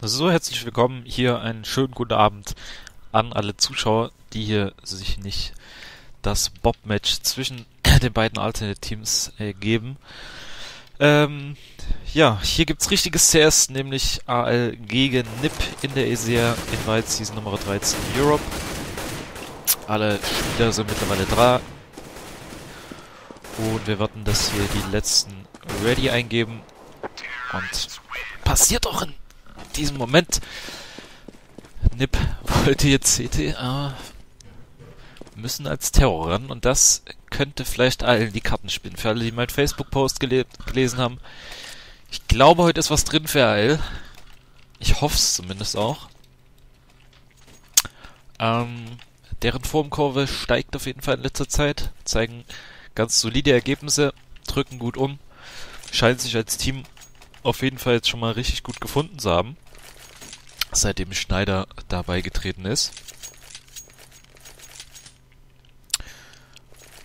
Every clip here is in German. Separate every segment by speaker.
Speaker 1: So, herzlich willkommen. Hier einen schönen guten Abend an alle Zuschauer, die hier sich nicht das Bob-Match zwischen den beiden Alternate-Teams äh, geben. Ähm, ja, hier gibt's richtiges CS, nämlich AL gegen NIP in der ESEA Invite Season Nummer 13 Europe. Alle Spieler sind mittlerweile da. Und wir werden das hier die letzten Ready eingeben. Und passiert auch diesem Moment. Nip wollte jetzt CT, aber müssen als Terror ran und das könnte vielleicht allen die Karten spielen. Für alle, die meinen Facebook-Post gele gelesen haben. Ich glaube, heute ist was drin für AL. Ich hoffe es zumindest auch. Ähm, deren Formkurve steigt auf jeden Fall in letzter Zeit. Zeigen ganz solide Ergebnisse, drücken gut um. Scheint sich als Team auf jeden Fall jetzt schon mal richtig gut gefunden zu haben seitdem Schneider dabei getreten ist.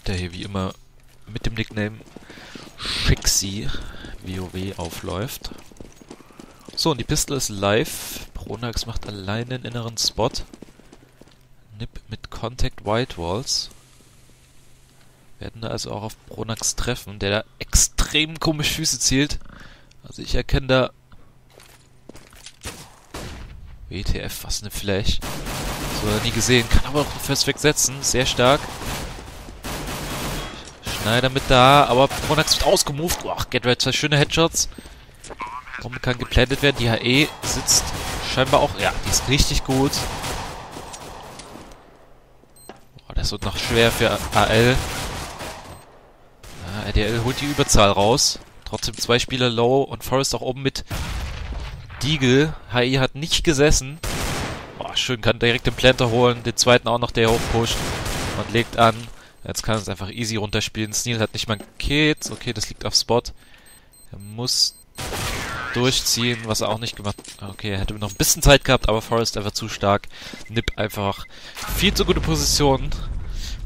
Speaker 1: Der hier wie immer mit dem Nickname Shixi WoW aufläuft. So, und die Pistole ist live. Pronax macht alleine einen inneren Spot. Nip mit Contact White Walls. Werden da also auch auf Pronax treffen, der da extrem komisch Füße zielt. Also ich erkenne da WTF, was eine Flash. So, nie gesehen. Kann aber auch First wegsetzen. Sehr stark. Schneider mit da, aber Pronax wird ausgemoved. Ach, Get Red, zwei schöne Headshots. Bombe kann geplantet werden. Die HE sitzt scheinbar auch... Ja, die ist richtig gut. Boah, das wird noch schwer für AL. Ja, RDL holt die Überzahl raus. Trotzdem zwei Spieler low und Forrest auch oben mit Deagle. HI hat nicht gesessen. Boah, schön, kann direkt den Planter holen. Den zweiten auch noch, der hochpusht. Und legt an. Jetzt kann es einfach easy runterspielen. Sneal hat nicht mal ein Kit. Okay, das liegt auf Spot. Er muss durchziehen, was er auch nicht gemacht hat. Okay, er hätte noch ein bisschen Zeit gehabt, aber Forrest einfach zu stark. Nip einfach viel zu gute Position.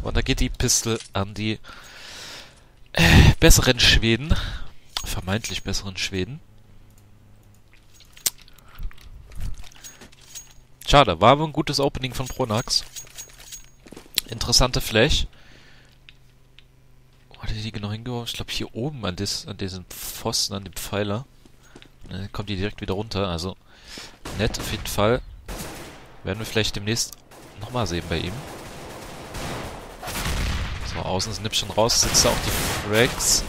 Speaker 1: Und da geht die Pistole an die äh, besseren Schweden. Vermeintlich besseren Schweden. Schade, war aber ein gutes Opening von Pronax. Interessante Flash. Wo hat er die genau hingeworfen? Ich glaube hier oben an, des, an diesem Pfosten, an dem Pfeiler. Und dann kommt die direkt wieder runter. Also nett auf jeden Fall. Werden wir vielleicht demnächst nochmal sehen bei ihm. So, außen ist Nip schon raus. Sitzt da auch die Frags.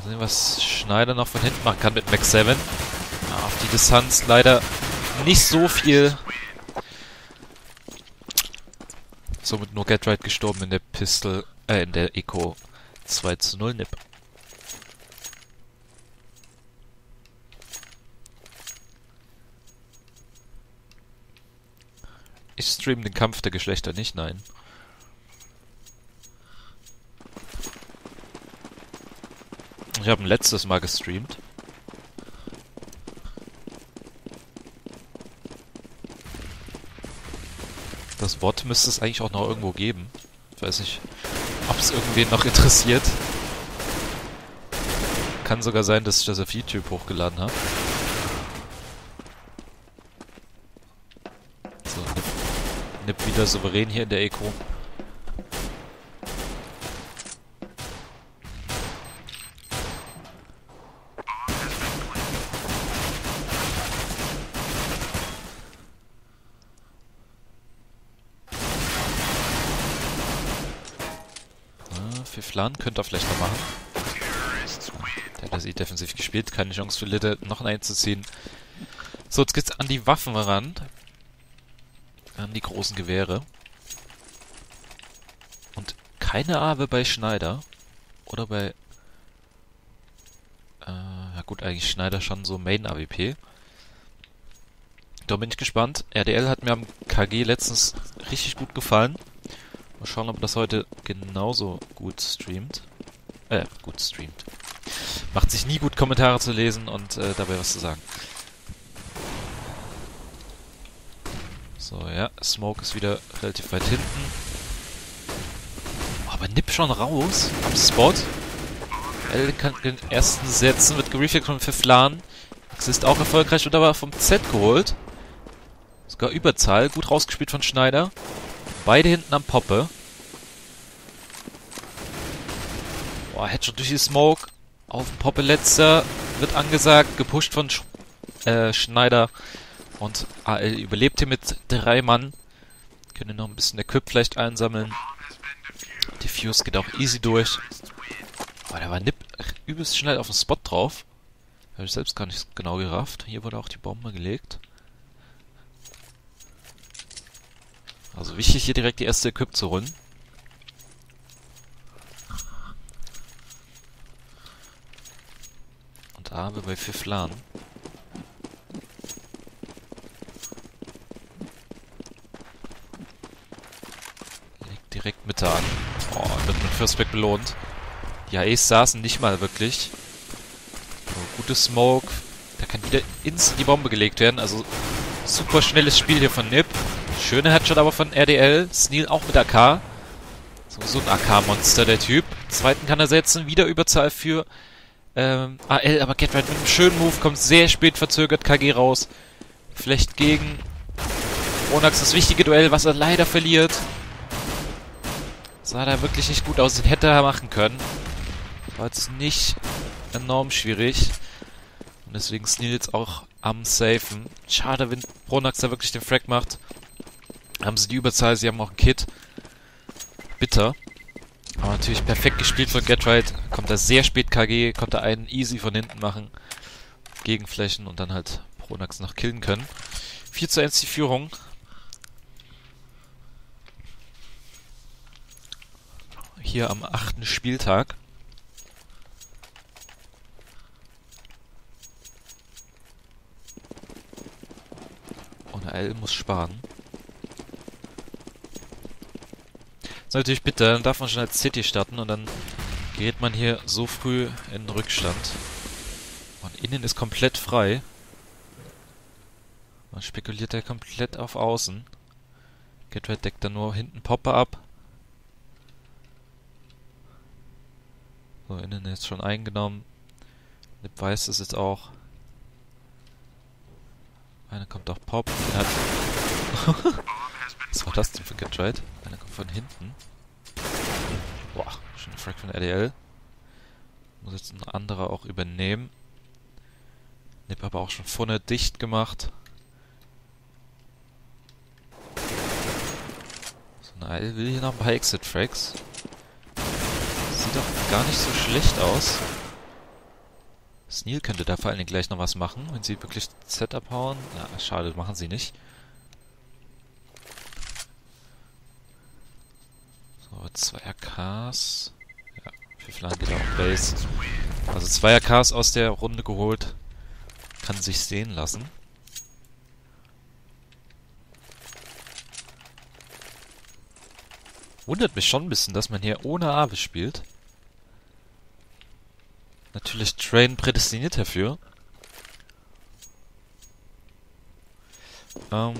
Speaker 1: Mal sehen, was Schneider noch von hinten machen kann mit Max 7. Ja, auf die Distanz leider nicht so viel. Somit nur Get Right gestorben in der Pistol, äh, in der Eco 2 zu 0 Nip. Ich stream den Kampf der Geschlechter nicht, nein. Ich habe ein letztes Mal gestreamt. Das Wort müsste es eigentlich auch noch irgendwo geben. Ich weiß nicht, ob es irgendwen noch interessiert. Kann sogar sein, dass ich das auf YouTube hochgeladen habe. So, Nip, Nip wieder souverän hier in der Eco. Flan könnte er vielleicht noch machen. Der hat sie defensiv gespielt. Keine Chance für Litte, noch einen einzuziehen. So, jetzt geht's an die Waffen ran. An die großen Gewehre. Und keine Awe bei Schneider. Oder bei... Äh, ja gut, eigentlich Schneider schon so Main-AWP. Da bin ich gespannt. RDL hat mir am KG letztens richtig gut gefallen. Mal schauen, ob das heute genauso gut streamt. Äh, gut streamt. Macht sich nie gut, Kommentare zu lesen und äh, dabei was zu sagen. So, ja, Smoke ist wieder relativ weit hinten. Oh, aber Nip schon raus am Spot. L kann den ersten setzen, wird gereflect von Pfifflan. Exist auch erfolgreich und aber vom Z geholt. Sogar Überzahl. Gut rausgespielt von Schneider. Beide hinten am Poppe. Boah, Headshot durch die Smoke. Auf Poppe letzter. Wird angesagt. Gepusht von Sch äh, Schneider. Und AL überlebt hier mit drei Mann. Können noch ein bisschen Equip vielleicht einsammeln. Diffuse geht auch easy durch. Boah, der war Nip übelst schnell auf den Spot drauf. Habe ich selbst gar nicht genau gerafft. Hier wurde auch die Bombe gelegt. Also wichtig hier direkt die erste Equip zu holen. Und A wir bei Fiflan. Legt direkt Mitte an. Oh, wird mit First Back belohnt. Die AEs saßen nicht mal wirklich. So, gute Smoke. Da kann wieder instant die Bombe gelegt werden. Also super schnelles Spiel hier von Nip. Schöne Headshot aber von RDL. Sneal auch mit AK. So, ein AK-Monster, der Typ. Zweiten kann er setzen. Wieder Überzahl für ähm, AL. Aber Get Right mit einem schönen Move. Kommt sehr spät verzögert KG raus. Vielleicht gegen Ronax das wichtige Duell, was er leider verliert. Sah da wirklich nicht gut aus. Hätte er machen können. War jetzt nicht enorm schwierig. Und deswegen Sneal jetzt auch am Safen. Schade, wenn Pronax da wirklich den Frag macht. Haben sie die Überzahl, sie haben auch ein Kit. Bitter. Aber natürlich perfekt gespielt von Getright. Kommt er sehr spät KG, konnte einen easy von hinten machen. Gegenflächen und dann halt Pronax noch killen können. 4 zu 1 die Führung. Hier am achten Spieltag. L muss sparen. Das ist natürlich bitter, dann darf man schon als City starten und dann gerät man hier so früh in Rückstand. Und innen ist komplett frei. Man spekuliert ja komplett auf Außen. Gatred deckt dann nur hinten Popper ab. So, innen ist schon eingenommen. Nip weiß es jetzt auch. Einer kommt auch Pop. Den hat Was war das denn für Get Einer kommt von hinten. Boah, schon ein Frag von RDL. Muss jetzt ein anderer auch übernehmen. Nip aber auch schon vorne dicht gemacht. So, Nile will hier noch ein paar Exit-Frags. Sieht doch gar nicht so schlecht aus. Sneal könnte da vor allen Dingen gleich noch was machen, wenn sie wirklich Z abhauen. Ja, schade, machen sie nicht. Zwei AKs. Ja, Pfifflan geht auch Base. Also zwei AKs aus der Runde geholt. Kann sich sehen lassen. Wundert mich schon ein bisschen, dass man hier ohne Abe spielt. Natürlich Train prädestiniert dafür. Ähm,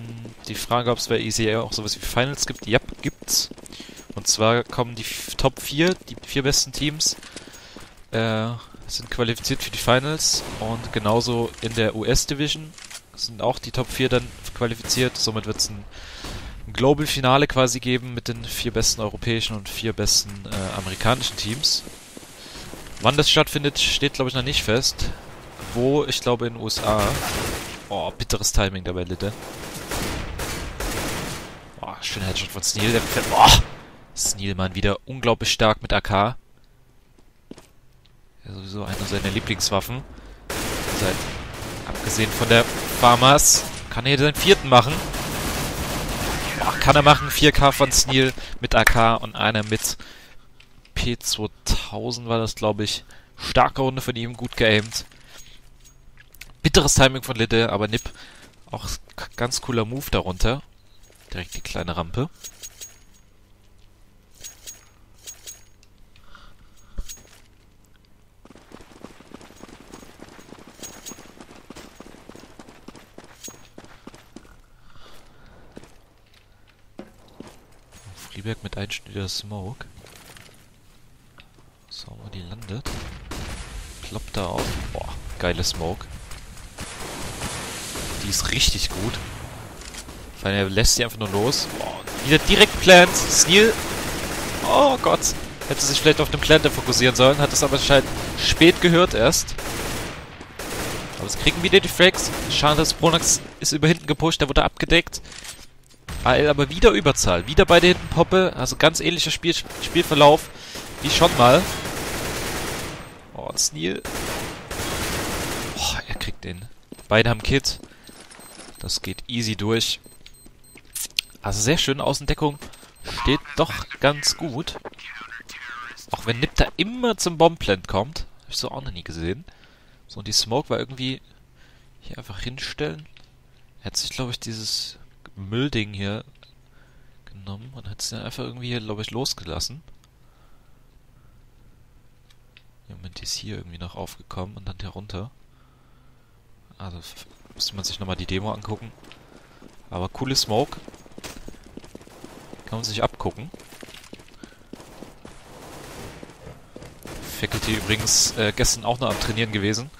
Speaker 1: die Frage, ob es bei ECA auch sowas wie Finals gibt. Ja, gibt's. Und zwar kommen die Top 4, die vier besten Teams, äh, sind qualifiziert für die Finals. Und genauso in der US-Division sind auch die Top 4 dann qualifiziert. Somit wird es ein Global-Finale quasi geben mit den vier besten europäischen und vier besten äh, amerikanischen Teams. Wann das stattfindet, steht glaube ich noch nicht fest. Wo, ich glaube in den USA. Oh, bitteres Timing dabei, Litte. Oh, schöner Headshot von Sneal. Der fährt, oh, Snealmann wieder unglaublich stark mit AK. Ja, sowieso eine seiner Lieblingswaffen. Seit, abgesehen von der Farmers, kann er hier seinen vierten machen. Oh, kann er machen. 4K von Sneal mit AK und einer mit P2000 war das, glaube ich. Starke Runde von ihm, gut geaimt. Bitteres Timing von Lidde, aber Nip auch ganz cooler Move darunter. Direkt die kleine Rampe. Frieberg mit einschnittiger Smoke. So, wo die landet. Kloppt da auf. Boah, geile Smoke. die ist richtig gut. Weil er lässt sie einfach nur los. Oh, wieder direkt Plant. Steel. Oh Gott. Hätte sich vielleicht auf den Planter fokussieren sollen. Hat es aber anscheinend spät gehört erst. Aber es kriegen wieder die Frags. Schade, dass Pronax ist über hinten gepusht. Der wurde abgedeckt. AL aber wieder Überzahl. Wieder bei der hinten Poppe. Also ganz ähnlicher Spiel Spielverlauf wie schon mal. Oh, Sneal. Oh, er kriegt den. Beide haben Kit. Das geht easy durch. Also sehr schön Außendeckung. Steht doch ganz gut. Auch wenn Nip da immer zum Bombplant kommt. Hab ich so auch noch nie gesehen. So, und die Smoke war irgendwie hier einfach hinstellen. Er hat sich, glaube ich, dieses Müllding hier genommen und hat es dann einfach irgendwie hier, glaube ich, losgelassen. Im Moment ist hier irgendwie noch aufgekommen und dann herunter. Also müsste man sich nochmal die Demo angucken. Aber coole Smoke. Kann man sich abgucken. Faculty übrigens äh, gestern auch noch am Trainieren gewesen.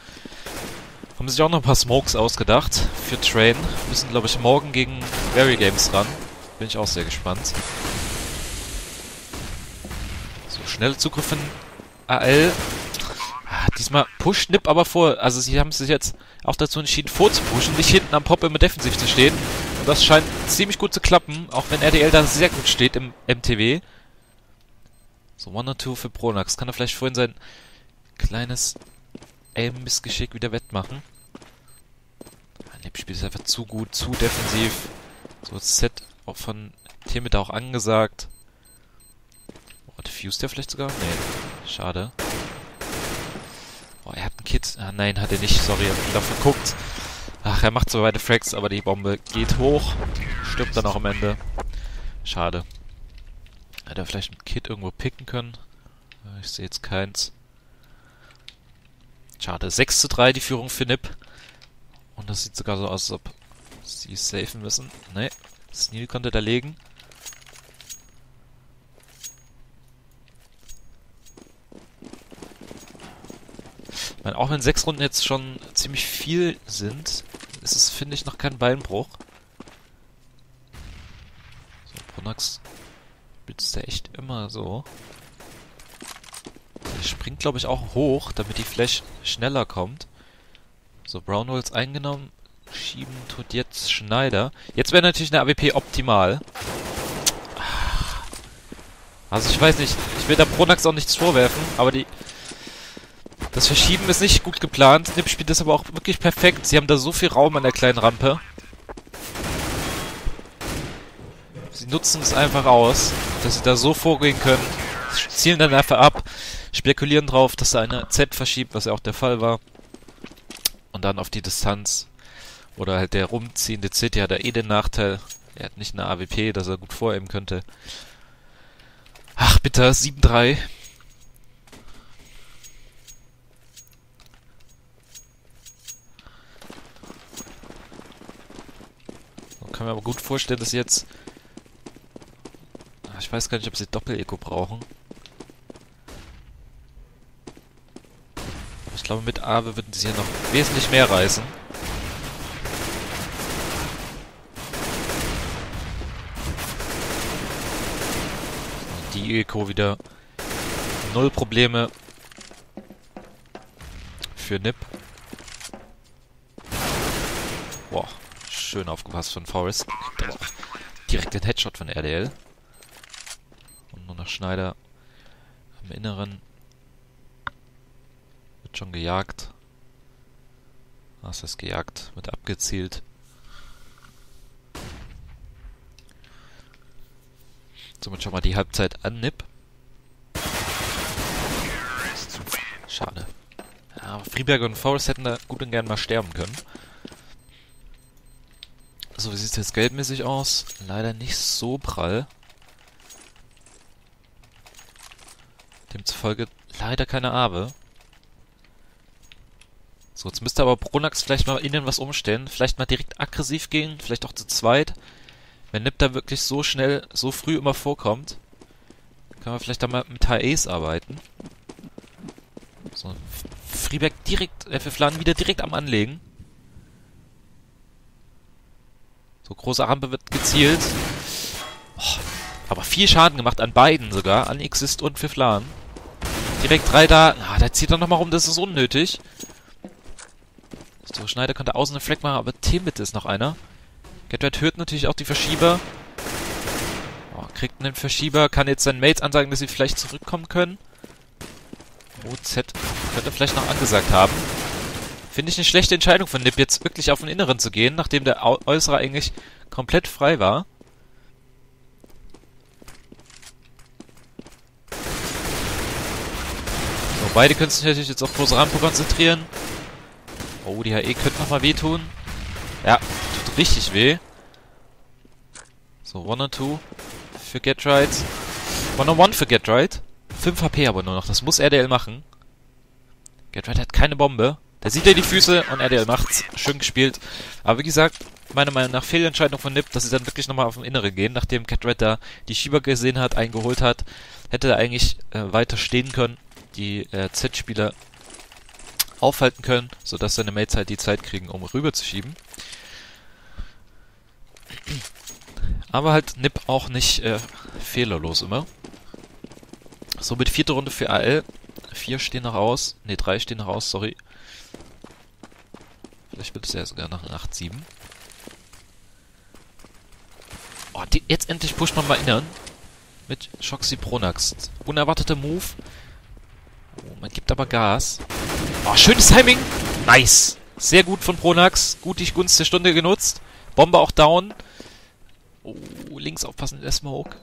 Speaker 1: Haben sich auch noch ein paar Smokes ausgedacht für Train. Müssen, glaube ich, morgen gegen Very Games ran. Bin ich auch sehr gespannt. So, schnelle Zugriff in AL. Ah, diesmal pusht Nip aber vor. Also sie haben sich jetzt auch dazu entschieden, vorzupushen, nicht hinten am Pop immer defensiv zu stehen. Und das scheint ziemlich gut zu klappen, auch wenn RDL da sehr gut steht im MTW. So, One or Two für Pronax. Kann er vielleicht vorhin sein kleines Aim-Missgeschick wieder wettmachen. Nip spielt ist einfach zu gut, zu defensiv. So, Set von Timid auch angesagt. Oh, diffused der vielleicht sogar? Nee, schade. Oh, er hat einen Kit. Ah, nein, hat er nicht. Sorry, hab wieder verguckt. Ach, er macht so weite Frags, aber die Bombe geht hoch. Stirbt dann auch am Ende. Schade. Hätte er vielleicht ein Kit irgendwo picken können. Ich sehe jetzt keins. Schade. 6 zu 3 die Führung für Nip. Und das sieht sogar so aus, als ob sie safen müssen. Ne, Sneal konnte da legen. Ich meine, auch wenn sechs Runden jetzt schon ziemlich viel sind, ist es, finde ich, noch kein Beinbruch. So, Pronax spielt ja echt immer so. Er springt, glaube ich, auch hoch, damit die Flash schneller kommt. So, Brownwolls eingenommen. Schieben tut jetzt Schneider. Jetzt wäre natürlich eine AWP optimal. Also ich weiß nicht, ich will da Pronax auch nichts vorwerfen, aber die... Das Verschieben ist nicht gut geplant. Nip spielt das aber auch wirklich perfekt. Sie haben da so viel Raum an der kleinen Rampe. Sie nutzen es einfach aus, dass sie da so vorgehen können. Zielen dann einfach ab, spekulieren drauf, dass da eine Z verschiebt, was ja auch der Fall war. Und dann auf die Distanz. Oder halt der rumziehende City hat da eh den Nachteil. Er hat nicht eine AWP, dass er gut vorheben könnte. Ach, bitter, 7-3. kann mir aber gut vorstellen, dass jetzt... Ich weiß gar nicht, ob sie Doppel-Eco brauchen. Ich glaube, mit Aave würden sie hier noch wesentlich mehr reißen. Die Eco wieder null Probleme für Nip. Boah, schön aufgepasst von Forrest. direkt den Headshot von RDL. Und nur noch Schneider am Inneren. Wird schon gejagt. Was ist gejagt? Wird abgezielt. Somit schon mal die Halbzeit an Nip. Schade. Ja, Frieberger und Forrest hätten da gut und gern mal sterben können. So, wie sieht es jetzt geldmäßig aus? Leider nicht so prall. Demzufolge leider keine Abe. So, jetzt müsste aber Pronax vielleicht mal innen was umstellen. Vielleicht mal direkt aggressiv gehen, vielleicht auch zu zweit. Wenn Nip da wirklich so schnell, so früh immer vorkommt, kann man vielleicht da mal mit HAs arbeiten. So, Frieberg direkt, äh, für Flan wieder direkt am Anlegen. So, große Rampe wird gezielt. Oh, aber viel Schaden gemacht an beiden sogar. An Exist und Fiflan. Direkt drei da. Ah, da zieht er nochmal rum, das ist unnötig. So, Schneider könnte außen einen Fleck machen, aber T-Mitte ist noch einer. Gatred hört natürlich auch die Verschieber. Oh, kriegt einen Verschieber, kann jetzt seinen Mates ansagen, dass sie vielleicht zurückkommen können. OZ könnte vielleicht noch angesagt haben. Finde ich eine schlechte Entscheidung von Nip, jetzt wirklich auf den Inneren zu gehen, nachdem der Äußere eigentlich komplett frei war. So, beide können sich natürlich jetzt auf große Rampe konzentrieren. Oh, die HE könnte nochmal wehtun. Ja, tut richtig weh. So, 1 und 2 für Get Right. 1 on 1 für Get Right. 5 HP aber nur noch. Das muss RDL machen. Get Right hat keine Bombe. Da sieht er die Füße und RDL macht's. Schön gespielt. Aber wie gesagt, meiner Meinung nach Fehlentscheidung von Nip, dass sie dann wirklich nochmal auf den Inneren gehen, nachdem Cat Red da die Schieber gesehen hat, eingeholt hat. Hätte er eigentlich äh, weiter stehen können, die äh, Z-Spieler aufhalten können, sodass seine Mates halt die Zeit kriegen, um rüber zu schieben. Aber halt Nip auch nicht äh, fehlerlos immer. Somit vierte Runde für AL. Vier stehen noch aus. Ne, drei stehen noch aus, sorry. Vielleicht wird es ja sogar nach 8-7. Oh, die, jetzt endlich pusht man mal innern. Mit Shoxy Pronax. Unerwarteter Move. Oh, man gibt aber Gas. Oh, schönes Timing. Nice. Sehr gut von Pronax. Gut die Gunst der Stunde genutzt. Bombe auch down. Oh, links aufpassen, der Smoke.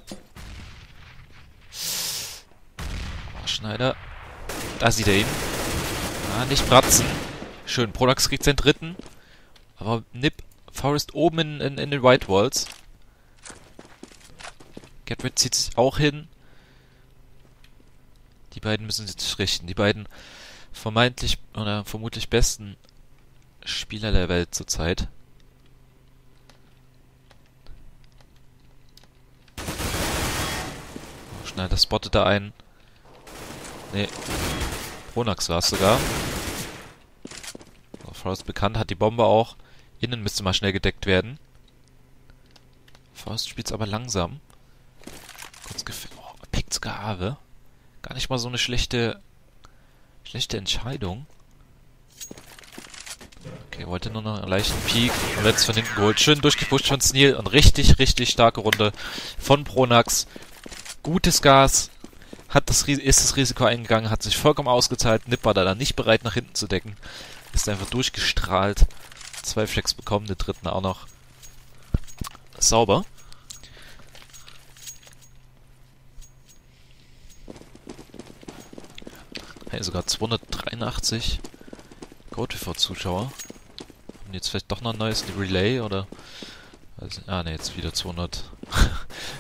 Speaker 1: Oh, Schneider. Da sieht er ihn. Ah, nicht bratzen. Schön, Pronax kriegt seinen dritten. Aber Nip, Forest oben in, in, in den White Walls. Gatred zieht sich auch hin. Die beiden müssen sich richten. Die beiden vermeintlich oder vermutlich besten Spieler der Welt zurzeit. Oh, Schneider spottet da einen. Nee. Pronax war es sogar. Forrest bekannt, hat die Bombe auch. Innen müsste mal schnell gedeckt werden. Forrest spielt es aber langsam. Kurz gefällt. Oh, pickt sogar Haare. Gar nicht mal so eine schlechte, schlechte Entscheidung. Okay, wollte nur noch einen leichten Peak. Und jetzt von hinten geholt. Schön durchgepusht von Sneal. Und richtig, richtig starke Runde von Pronax. Gutes Gas. Hat das, ist das Risiko eingegangen, hat sich vollkommen ausgezahlt. Nip war da dann nicht bereit, nach hinten zu decken. Ist einfach durchgestrahlt. Zwei Flex bekommen, den dritten auch noch. Sauber. Hey, sogar 283 GoTV-Zuschauer. Haben jetzt vielleicht doch noch ein neues Relay oder... Also, ah ne, jetzt wieder 200.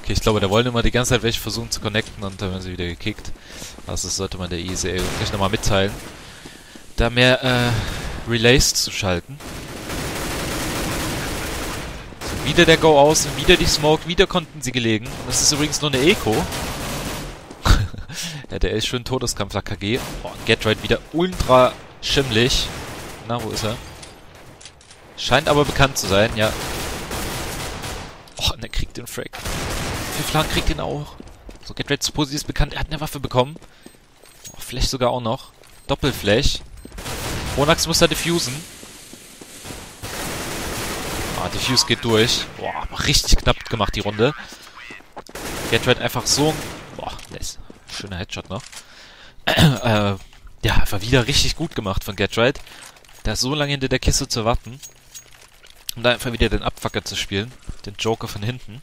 Speaker 1: okay, ich glaube, da wollen immer die ganze Zeit welche versuchen zu connecten und dann werden sie wieder gekickt. Also das sollte man der ESA gleich nochmal mitteilen. Da mehr äh, Relays zu schalten. So, wieder der Go aus, wieder die Smoke, wieder konnten sie gelegen. Das ist übrigens nur eine Eco. ja, der ist schön Todeskampf, der KG. Oh, Get Right wieder ultra schimmlig. Na, wo ist er? Scheint aber bekannt zu sein, ja. Oh, und er kriegt den Frag. Fiflan kriegt ihn auch. So, Get Right Sposi ist bekannt, er hat eine Waffe bekommen. Oh, Flash sogar auch noch. Doppelflash. Monax muss da diffusen. Ah, Diffuse geht durch. Boah, richtig knapp gemacht die Runde. Gatred einfach so... Boah, yes. Schöner Headshot noch. äh, ja, einfach wieder richtig gut gemacht von Gatred. Da so lange hinter der Kiste zu warten. Um da einfach wieder den Abfucker zu spielen. Den Joker von hinten.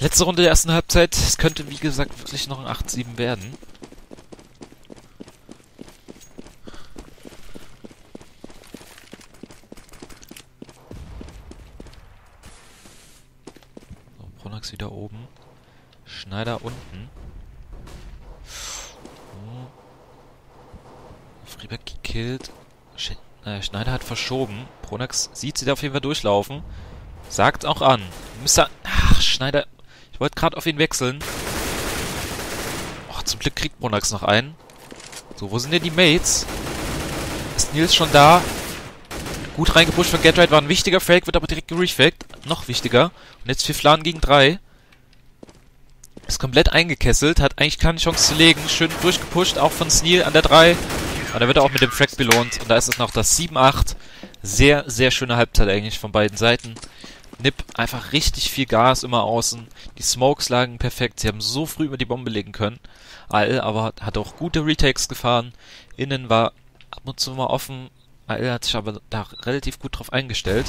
Speaker 1: Letzte Runde der ersten Halbzeit. Es könnte, wie gesagt, wirklich noch ein 8-7 werden. Max wieder oben. Schneider unten. Frieberg gekillt. Sch äh, Schneider hat verschoben. Pronax sieht sie da auf jeden Fall durchlaufen. Sagt auch an. Müsste. Ach, Schneider. Ich wollte gerade auf ihn wechseln. Och, zum Glück kriegt Pronax noch einen. So, wo sind denn die Mates? Ist Nils schon da? Gut reingepusht von Getright, war ein wichtiger Fake, wird aber direkt gerefaked. Noch wichtiger. Und jetzt Fiflan gegen 3. Ist komplett eingekesselt, hat eigentlich keine Chance zu legen. Schön durchgepusht, auch von Sneal an der 3. Und da wird er auch mit dem Frag belohnt. Und da ist es noch das 7-8. Sehr, sehr schöne Halbzeit eigentlich von beiden Seiten. Nip einfach richtig viel Gas immer außen. Die Smokes lagen perfekt. Sie haben so früh über die Bombe legen können. AL aber hat auch gute Retakes gefahren. Innen war ab und zu mal offen. AL hat sich aber da relativ gut drauf eingestellt.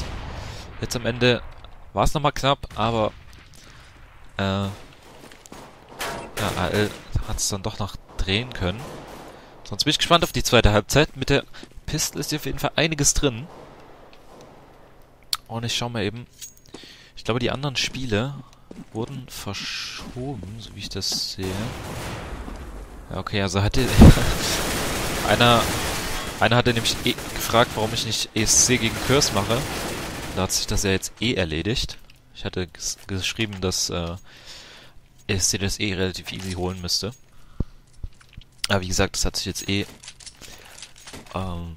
Speaker 1: Jetzt am Ende war es nochmal knapp, aber äh, ja, AL hat es dann doch noch drehen können. Sonst bin ich gespannt auf die zweite Halbzeit. Mit der Pistol ist hier auf jeden Fall einiges drin. Und ich schau mal eben. Ich glaube, die anderen Spiele wurden verschoben, so wie ich das sehe. Ja, okay, also hatte einer einer hatte nämlich eh gefragt, warum ich nicht ESC gegen Curse mache. Da hat sich das ja jetzt eh erledigt. Ich hatte geschrieben, dass äh, ESC das eh relativ easy holen müsste. Aber wie gesagt, das hat sich jetzt eh ähm,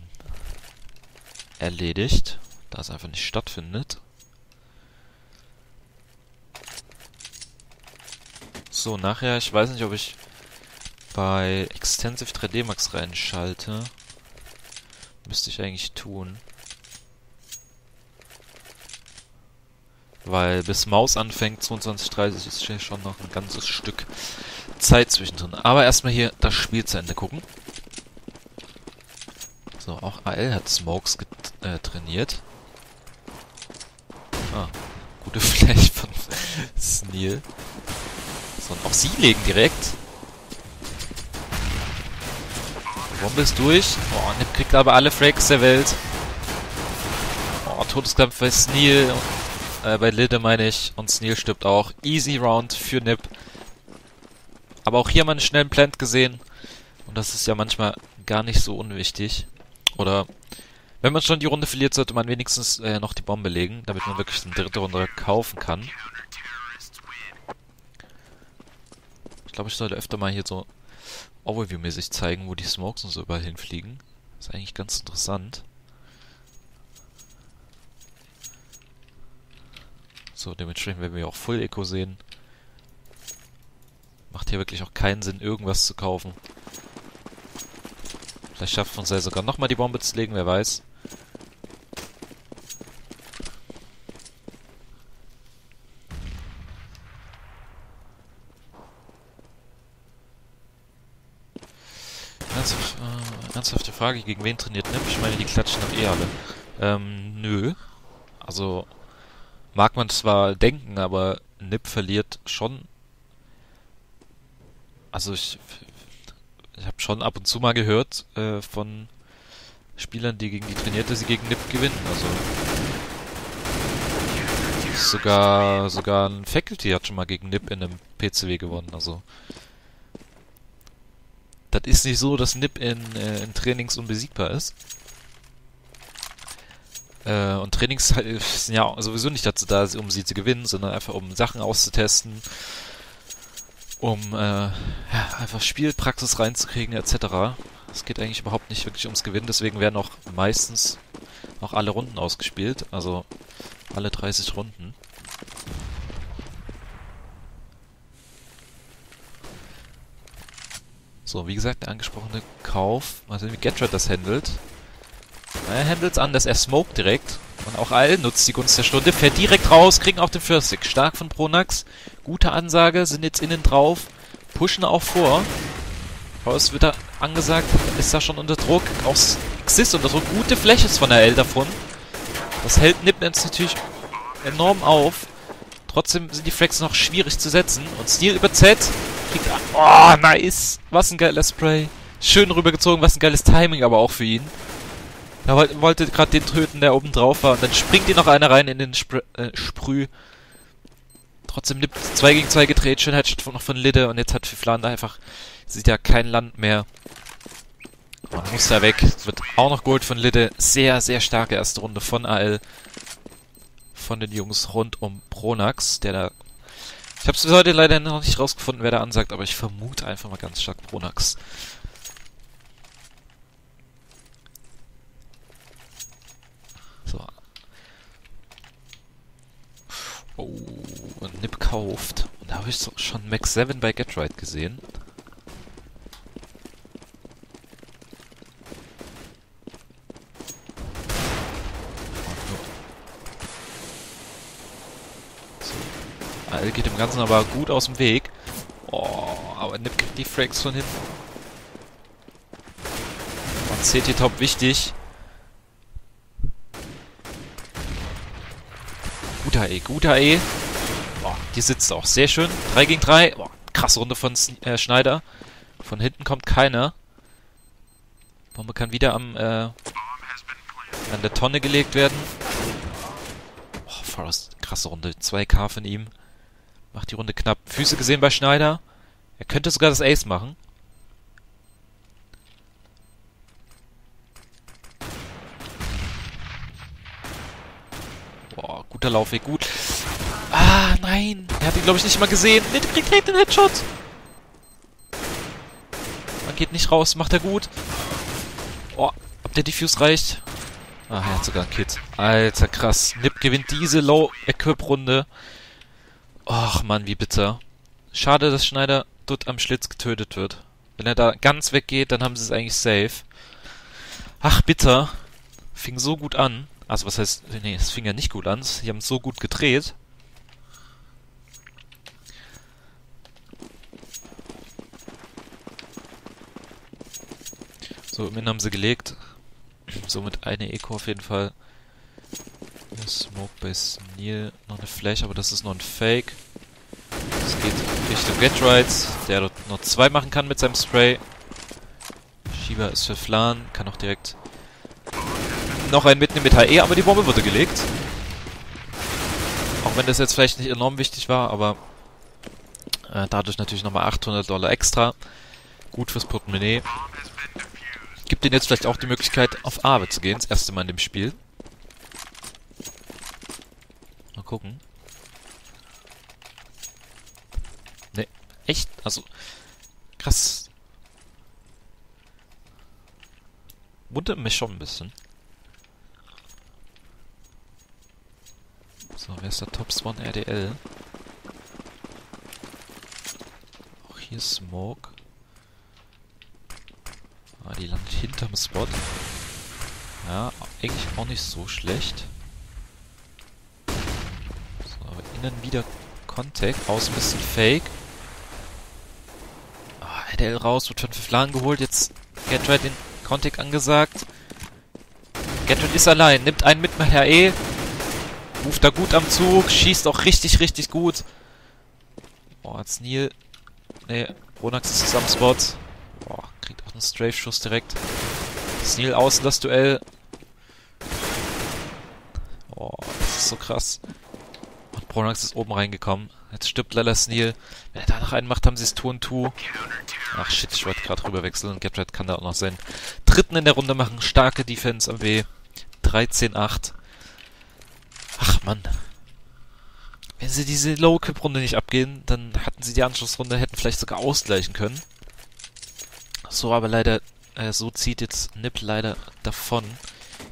Speaker 1: erledigt, da es einfach nicht stattfindet. So, nachher, ich weiß nicht, ob ich bei Extensive 3D Max reinschalte. Müsste ich eigentlich tun. Weil bis Maus anfängt, 22.30 ist hier schon noch ein ganzes Stück Zeit zwischendrin. Aber erstmal hier das Spiel zu Ende gucken. So, auch AL hat Smokes äh, trainiert. Ah, gute Fläche von Sneal. So, und auch sie legen direkt. Bombe ist durch. Oh, Nip kriegt aber alle Frags der Welt. Oh, Todeskampf bei Sneal. Äh, bei Lide meine ich. Und Sneal stirbt auch. Easy Round für Nip. Aber auch hier haben wir einen schnellen Plant gesehen. Und das ist ja manchmal gar nicht so unwichtig. Oder wenn man schon die Runde verliert, sollte man wenigstens äh, noch die Bombe legen, damit man wirklich eine dritte Runde kaufen kann. Ich glaube, ich sollte öfter mal hier so Overview-mäßig zeigen, wo die Smokes und so überall hinfliegen. Ist eigentlich ganz interessant. So, dementsprechend werden wir auch Full Eco sehen. Macht hier wirklich auch keinen Sinn, irgendwas zu kaufen. Vielleicht schafft uns ja sogar nochmal die Bombe zu legen, wer weiß. Ernsthaft, äh, ernsthafte Frage, gegen wen trainiert Nip? Ich meine, die klatschen doch eh alle. Ähm, nö. Also, mag man zwar denken, aber Nip verliert schon. Also ich ich habe schon ab und zu mal gehört äh, von Spielern, die gegen die trainierte, sie gegen NIP gewinnen. Also sogar sogar ein Faculty hat schon mal gegen NIP in einem PCW gewonnen. Also das ist nicht so, dass NIP in, äh, in Trainings unbesiegbar ist. Äh, und Trainings halt, sind ja sowieso nicht dazu da, um sie zu gewinnen, sondern einfach um Sachen auszutesten, um äh, ja, einfach Spielpraxis reinzukriegen etc. Es geht eigentlich überhaupt nicht wirklich ums Gewinnen, deswegen werden auch meistens auch alle Runden ausgespielt, also alle 30 Runden. So, wie gesagt, der angesprochene Kauf. Mal sehen, wie Getrad das handelt. Er handelt es anders, er smoked direkt. Und auch Al nutzt die Gunst der Stunde, fährt direkt raus, kriegen auch den First Stick. Stark von Pronax. Gute Ansage, sind jetzt innen drauf. Pushen auch vor. Faust wird da angesagt, ist da schon unter Druck. Auch Xis unter Druck. Gute Fläche von der L davon. Das hält Nipnens natürlich enorm auf. Trotzdem sind die Flex noch schwierig zu setzen. Und Steel über Z kriegt... Oh, nice! Was ein geiler Spray. Schön rübergezogen, was ein geiles Timing aber auch für ihn. Er wollte gerade den töten, der oben drauf war. Und dann springt ihm noch einer rein in den Spr äh, Sprüh. Trotzdem nimmt 2 gegen 2 gedreht. Schön Headshot noch von Lidde. Und jetzt hat Fiflan da einfach... Sieht ja kein Land mehr. Man muss da weg. Es wird auch noch Gold von Lidde. Sehr, sehr starke erste Runde von AL. Von den Jungs rund um Pronax, der da... Ich habe es bis heute leider noch nicht rausgefunden, wer da ansagt, aber ich vermute einfach mal ganz stark Pronax. Nip kauft. Und da habe ich schon Max 7 bei Getright gesehen. So. Al geht dem Ganzen aber gut aus dem Weg. Oh, aber Nip kriegt die Frags von hinten. Und CT Top wichtig. Guter E, guter E. Boah, die sitzt auch. Sehr schön. 3 gegen 3. Boah, krasse Runde von äh, Schneider. Von hinten kommt keiner. Bombe kann wieder am äh, an der Tonne gelegt werden. Boah, Forrest, krasse Runde. 2K von ihm. Macht die Runde knapp. Füße gesehen bei Schneider. Er könnte sogar das Ace machen. Boah, guter Laufweg, gut. Ah, nein. Er hat ihn, glaube ich, nicht mal gesehen. Nee, der kriegt direkt den Headshot. Man geht nicht raus. Macht er gut. Oh, ob der Diffuse reicht? Ah, er hat sogar einen Kit. Alter, krass. Nip gewinnt diese Low-Equip-Runde. Ach, Mann, wie bitter. Schade, dass Schneider dort am Schlitz getötet wird. Wenn er da ganz weggeht, dann haben sie es eigentlich safe. Ach, bitter. Fing so gut an. Also was heißt, nee, es fing ja nicht gut an. Sie haben es so gut gedreht. So, immerhin haben sie gelegt. Somit eine Eco auf jeden Fall. Smoke bei Neil. Noch eine Flash, aber das ist noch ein Fake. Es geht Richtung Getrights, der dort noch zwei machen kann mit seinem Spray. Shiba ist für Flan, kann auch direkt noch einen mitnehmen mit HE, aber die Bombe wurde gelegt. Auch wenn das jetzt vielleicht nicht enorm wichtig war, aber äh, dadurch natürlich nochmal 800 Dollar extra. Gut fürs Portemonnaie. Gibt ihnen jetzt vielleicht auch die Möglichkeit, auf Aave zu gehen, das erste Mal in dem Spiel. Mal gucken. Ne, echt? Also, krass. Wundert mich schon ein bisschen. So, wer ist der Top Spawn RDL? Auch hier Smoke. Ah, die landet hinterm Spot. Ja, eigentlich auch nicht so schlecht. So, aber innen wieder Contact. Außen ein bisschen Fake. Ah, RDL raus, wird von Flan geholt. Jetzt Gatred den Contact angesagt. Gatred ist allein, nimmt einen mit mit HE. Ruft da gut am Zug, schießt auch richtig, richtig gut. Boah, jetzt Neil. Ne, Ronax ist am Spot. Boah, kriegt auch einen Strafe-Schuss direkt. Sneal außen das Duell. Oh, das ist so krass. Und Pronax ist oben reingekommen. Jetzt stirbt Lella Sneal. Wenn er da noch einen macht, haben sie es Turn 2. Ach shit, ich wollte gerade rüberwechseln. Und Gapred kann da auch noch sein dritten in der Runde machen. Starke Defense am W. 13-8. Ach Mann. Wenn sie diese Low-Cap-Runde nicht abgehen, dann hatten sie die Anschlussrunde, hätten vielleicht sogar ausgleichen können. So, aber leider, äh, so zieht jetzt Nip leider davon.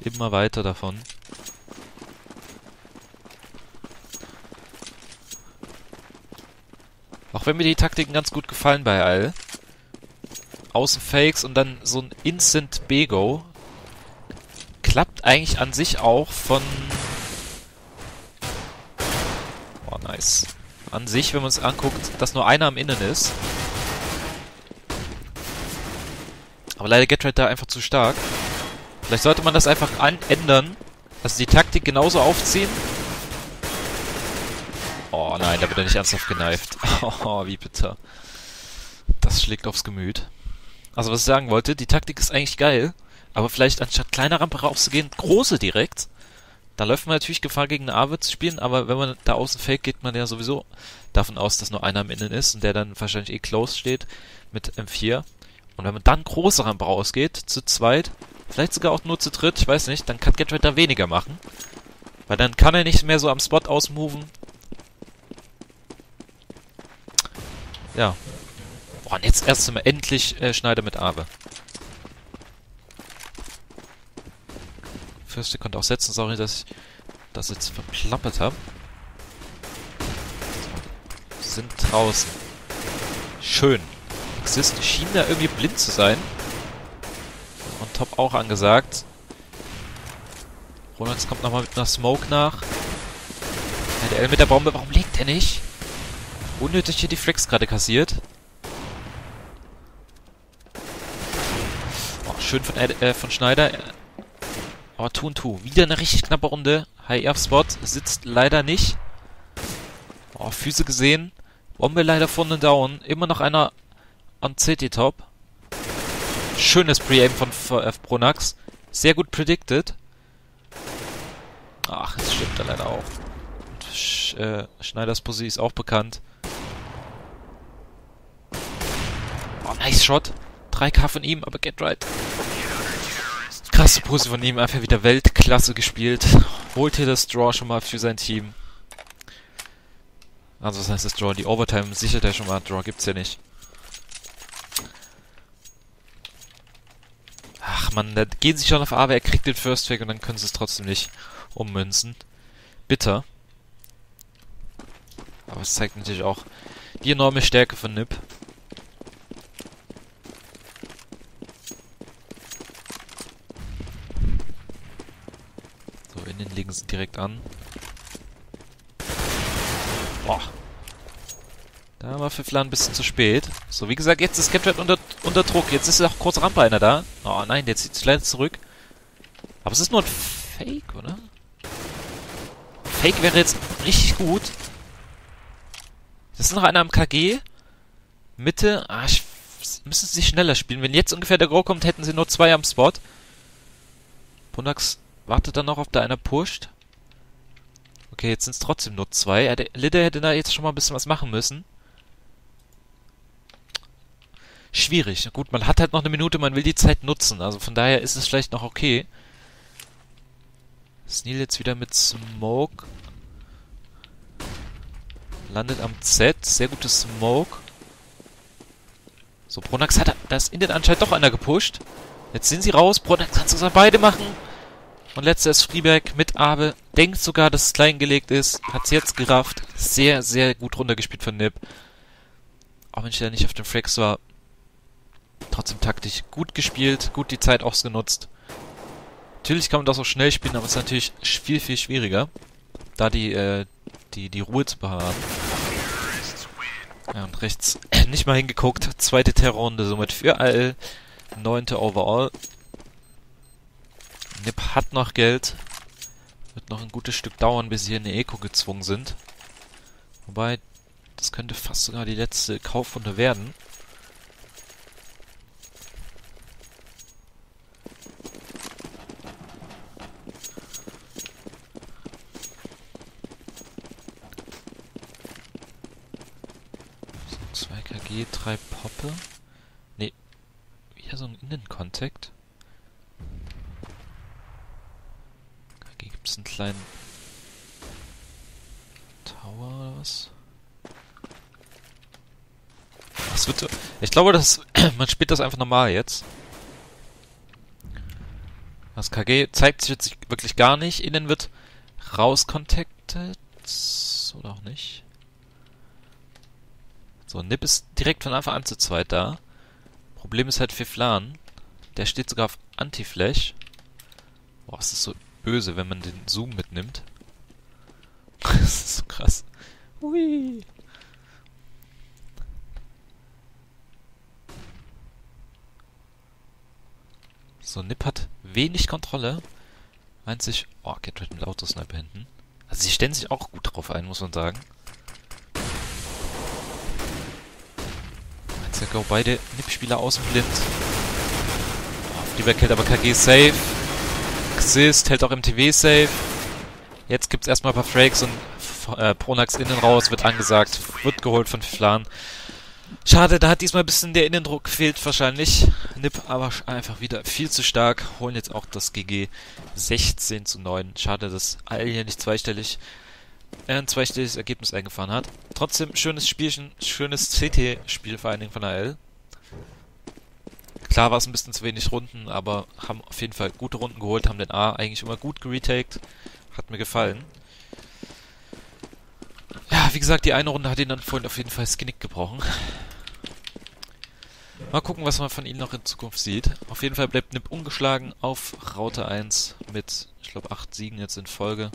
Speaker 1: Immer weiter davon. Auch wenn mir die Taktiken ganz gut gefallen bei Al. Außen Fakes und dann so ein Instant B-Go. Klappt eigentlich an sich auch von Nice. An sich, wenn man es anguckt, dass nur einer am Innen ist. Aber leider Getright da einfach zu stark. Vielleicht sollte man das einfach ändern. Also die Taktik genauso aufziehen. Oh nein, da wird er nicht ernsthaft geneift. Oh, wie bitter. Das schlägt aufs Gemüt. Also was ich sagen wollte, die Taktik ist eigentlich geil. Aber vielleicht anstatt kleiner Rampe rauszugehen, große direkt. Da läuft man natürlich Gefahr, gegen eine Awe zu spielen, aber wenn man da außen fake, geht man ja sowieso davon aus, dass nur einer am Innen ist und der dann wahrscheinlich eh close steht mit M4. Und wenn man dann größer Rampe rausgeht, zu zweit, vielleicht sogar auch nur zu dritt, ich weiß nicht, dann kann Gatred da weniger machen. Weil dann kann er nicht mehr so am Spot ausmoven. Ja. Boah, und jetzt erst mal endlich äh, Schneider mit Awe. Fürste konnte auch setzen. Sorry, dass ich das jetzt verplappert habe. sind draußen. Schön. Exist schien da irgendwie blind zu sein. Und Top auch angesagt. Rolex kommt nochmal mit einer Smoke nach. Der L mit der Bombe, warum legt er nicht? Unnötig hier die Flex gerade kassiert. Oh, schön von, Ed, äh, von Schneider. Oh, Tun Tu. Wieder eine richtig knappe Runde. High Air Spot sitzt leider nicht. Oh, Füße gesehen. Bombe leider vorne down. Immer noch einer am CT-Top. Schönes Pre-Aim von äh, Pronax. Sehr gut predicted. Ach, es stimmt da leider auch. Und Sch äh, Schneiders Pussy ist auch bekannt. Oh, nice Shot. 3K von ihm, aber get right. Krasse Pose von ihm, einfach wieder Weltklasse gespielt. Holt hier das Draw schon mal für sein Team. Also was heißt das Draw? Die Overtime sichert er schon mal. Draw gibt's ja nicht. Ach man, da gehen sie schon auf A, aber er kriegt den First Pick und dann können sie es trotzdem nicht ummünzen. Bitter. Aber es zeigt natürlich auch die enorme Stärke von Nip. So, innen legen sie direkt an. Boah. Da war Pfiffler ein bisschen zu spät. So, wie gesagt, jetzt ist Captured unter, unter Druck. Jetzt ist auch kurz Rampe einer da. Oh nein, der zieht sich leider zurück. Aber es ist nur ein Fake, oder? Fake wäre jetzt richtig gut. Das ist noch einer am KG. Mitte. Ah, ich, müssen sie schneller spielen. Wenn jetzt ungefähr der Go kommt, hätten sie nur zwei am Spot. Punax wartet dann noch, ob da einer pusht. Okay, jetzt sind es trotzdem nur zwei. Lidde hätte da jetzt schon mal ein bisschen was machen müssen. Schwierig. Gut, man hat halt noch eine Minute, man will die Zeit nutzen. Also von daher ist es vielleicht noch okay. Sneal jetzt wieder mit Smoke. Landet am Z. Sehr gutes Smoke. So, Pronax hat das in den anscheinend doch einer gepusht. Jetzt sind sie raus. Pronax kann es beide machen. Und letzter ist Frieberg mit Abe. Denkt sogar, dass es klein gelegt ist. Hat es jetzt gerafft. Sehr, sehr gut runtergespielt von Nip. Auch wenn ich da nicht auf dem Flex war. Trotzdem taktisch gut gespielt. Gut die Zeit ausgenutzt. Natürlich kann man das auch schnell spielen, aber es ist natürlich viel, viel schwieriger, da die, äh, die, die Ruhe zu bewahren. Ja, und rechts nicht mal hingeguckt. Zweite Terrorrunde, somit für AL. Neunte Overall. Nip hat noch Geld. Wird noch ein gutes Stück dauern, bis sie hier in eine Eco gezwungen sind. Wobei, das könnte fast sogar die letzte Kaufrunde werden. KG, drei Poppe. Ne, wieder so ein Innenkontakt. KG gibt es einen kleinen Tower oder was? Das wird. Ich glaube, das. man spielt das einfach normal jetzt. Das KG zeigt sich jetzt wirklich gar nicht. Innen wird rauscontacted. Oder auch nicht. So, Nip ist direkt von Anfang an zu zweit da. Problem ist halt Fiflan. Der steht sogar auf Anti-Flash. Boah, ist so böse, wenn man den Zoom mitnimmt. das ist so krass. Hui. So, Nip hat wenig Kontrolle. Meint sich... Oh, Red mit Autosniper hinten. Also sie stellen sich auch gut drauf ein, muss man sagen. Go beide NIP-Spieler außenblind. Oh, Lieber hält aber KG safe. Xist hält auch MTW safe. Jetzt gibt's erstmal ein paar Frakes und äh, Pronax innen raus, wird angesagt. Wird geholt von Flan. Schade, da hat diesmal ein bisschen der Innendruck gefehlt wahrscheinlich. Nip aber einfach wieder viel zu stark. Holen jetzt auch das GG 16 zu 9. Schade, dass All hier nicht zweistellig er ein zweistelliges Ergebnis eingefahren hat. Trotzdem schönes Spielchen, schönes CT-Spiel vor allen Dingen von AL. Klar war es ein bisschen zu wenig Runden, aber haben auf jeden Fall gute Runden geholt, haben den A eigentlich immer gut geretaked. Hat mir gefallen. Ja, wie gesagt, die eine Runde hat ihn dann vorhin auf jeden Fall das gebrochen. Mal gucken, was man von ihm noch in Zukunft sieht. Auf jeden Fall bleibt Nip ungeschlagen auf Raute 1 mit, ich glaube, 8 Siegen jetzt in Folge.